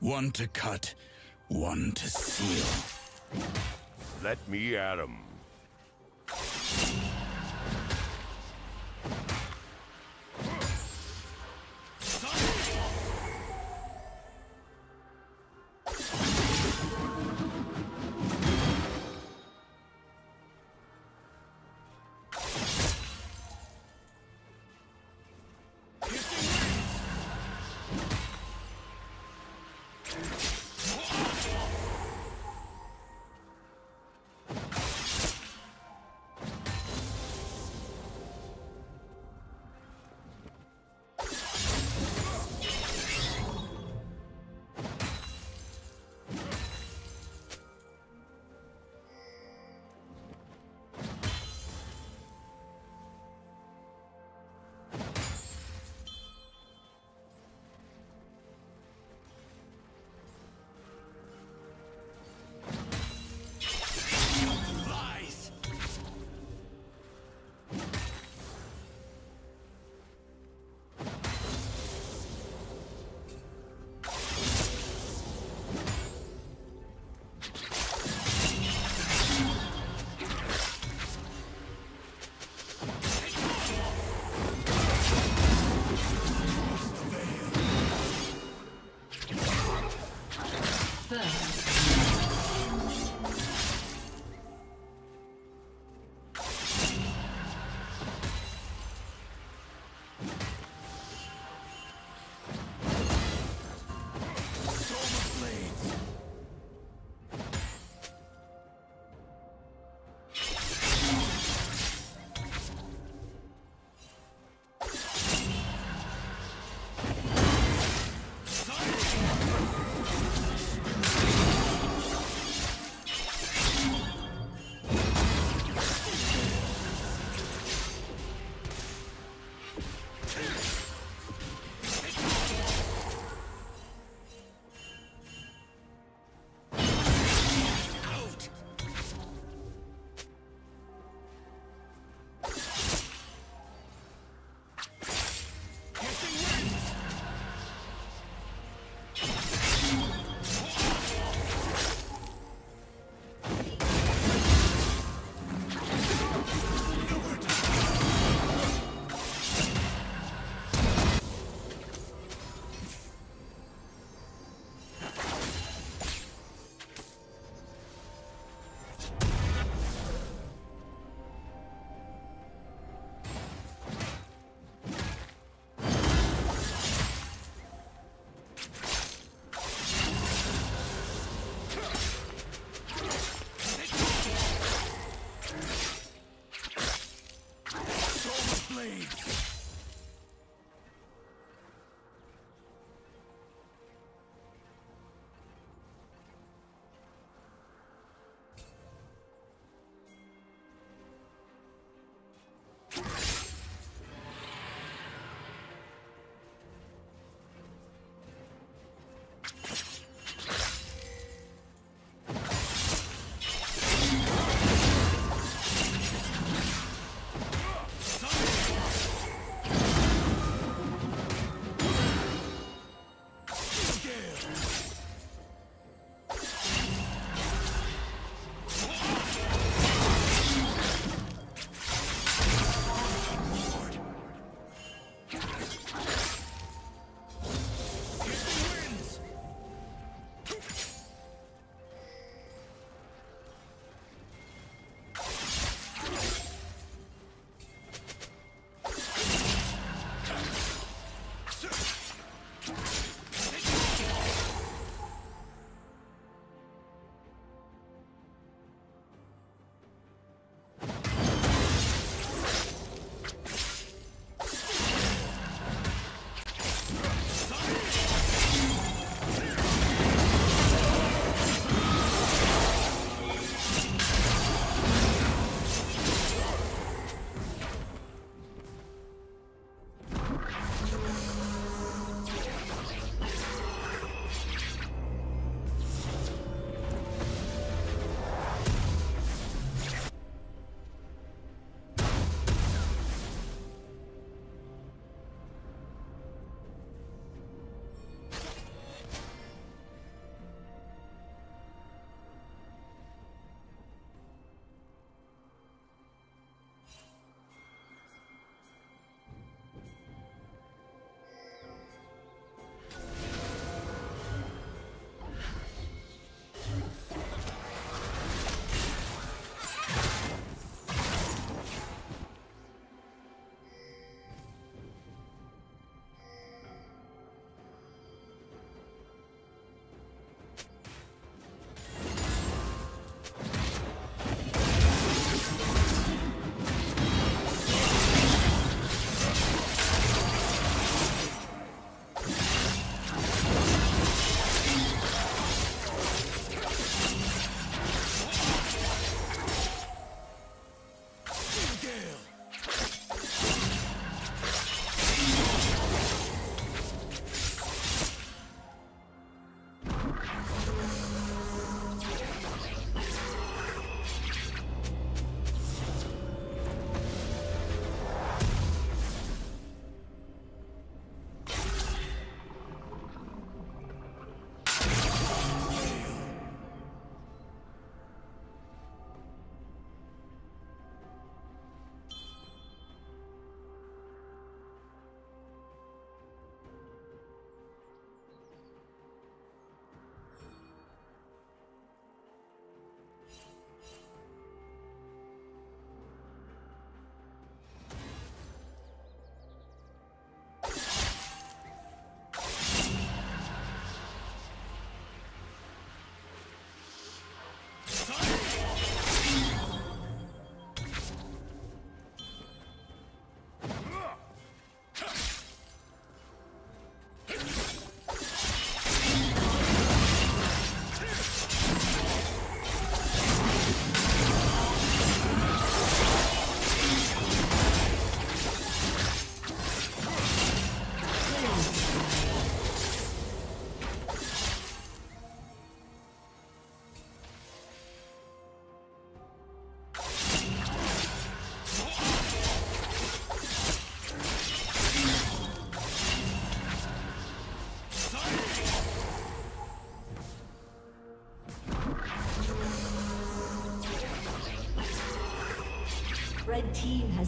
One to cut, one to seal. Let me at him.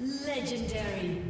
Legendary.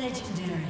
Legendary.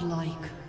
Godlike.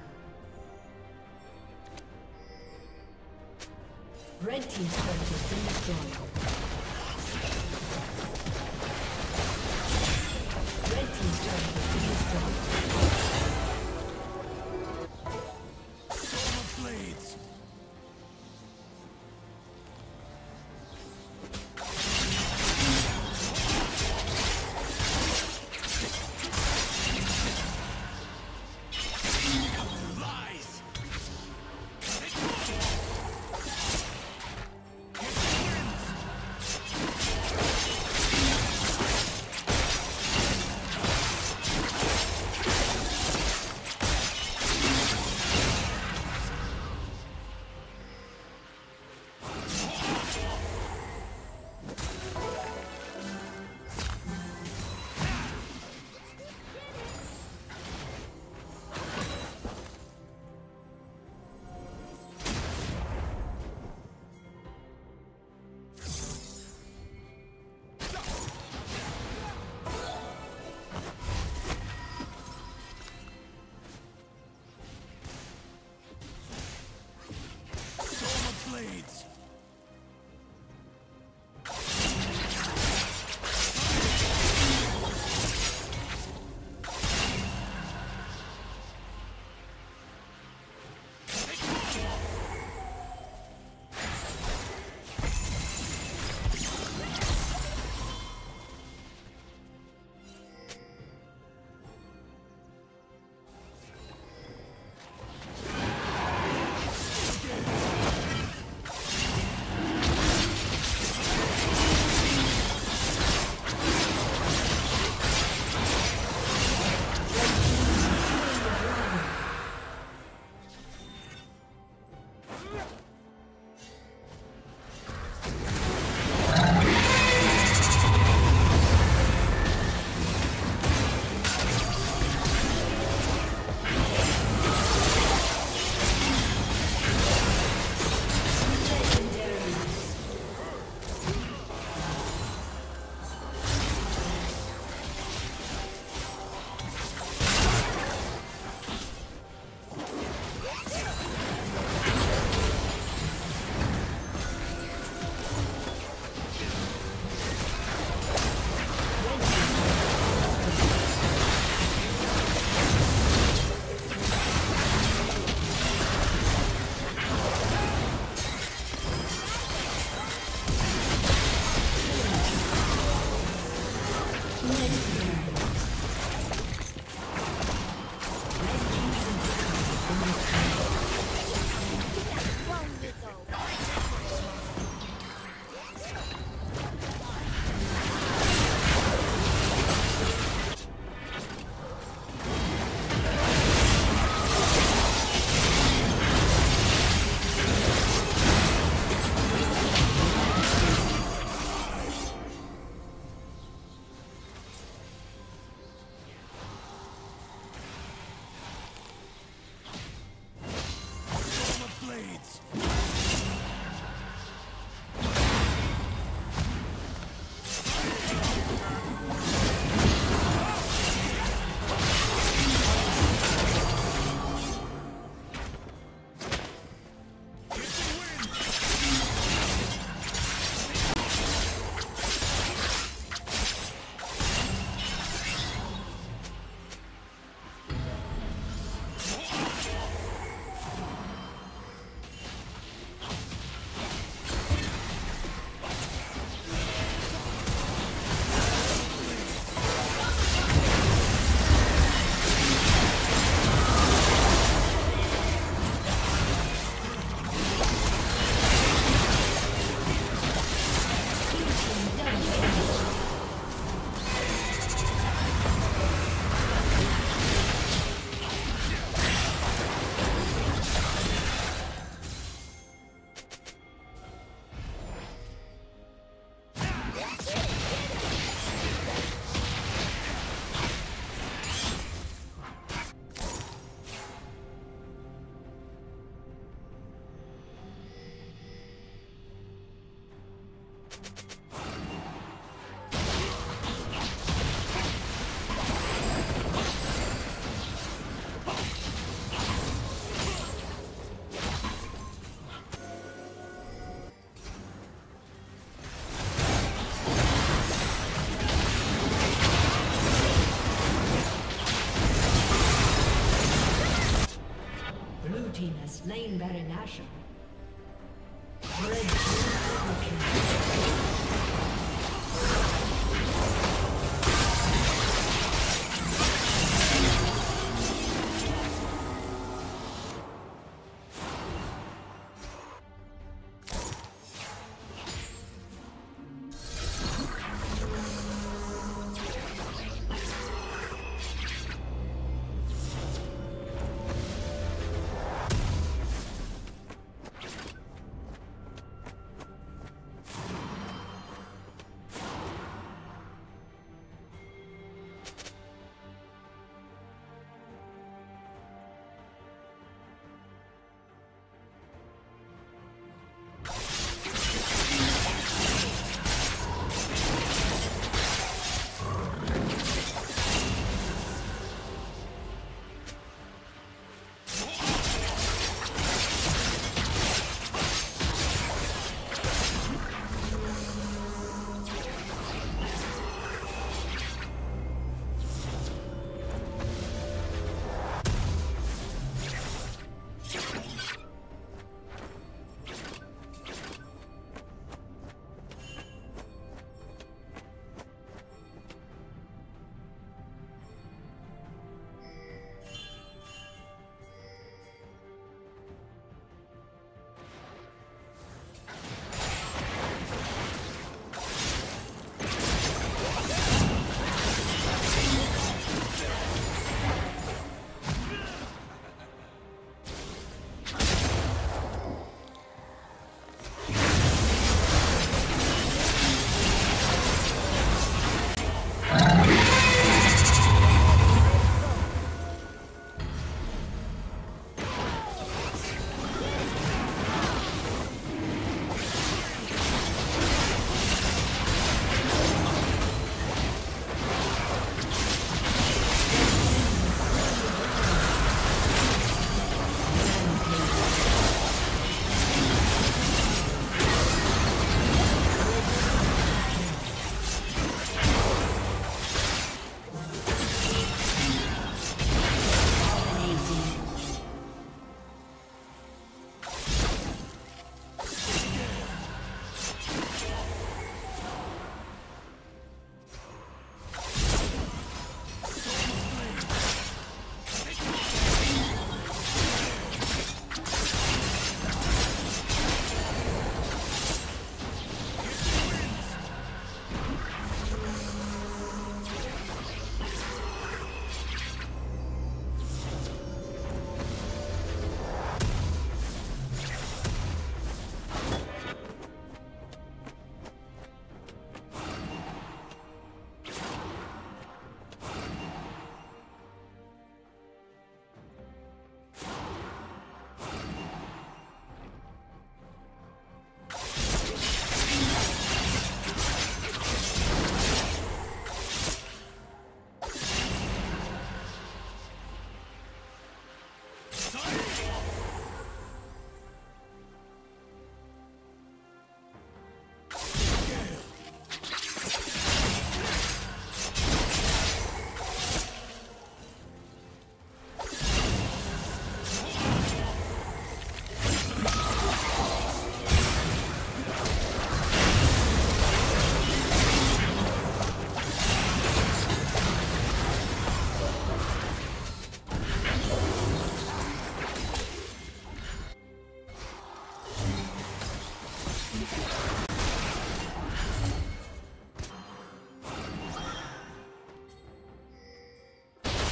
Yeah.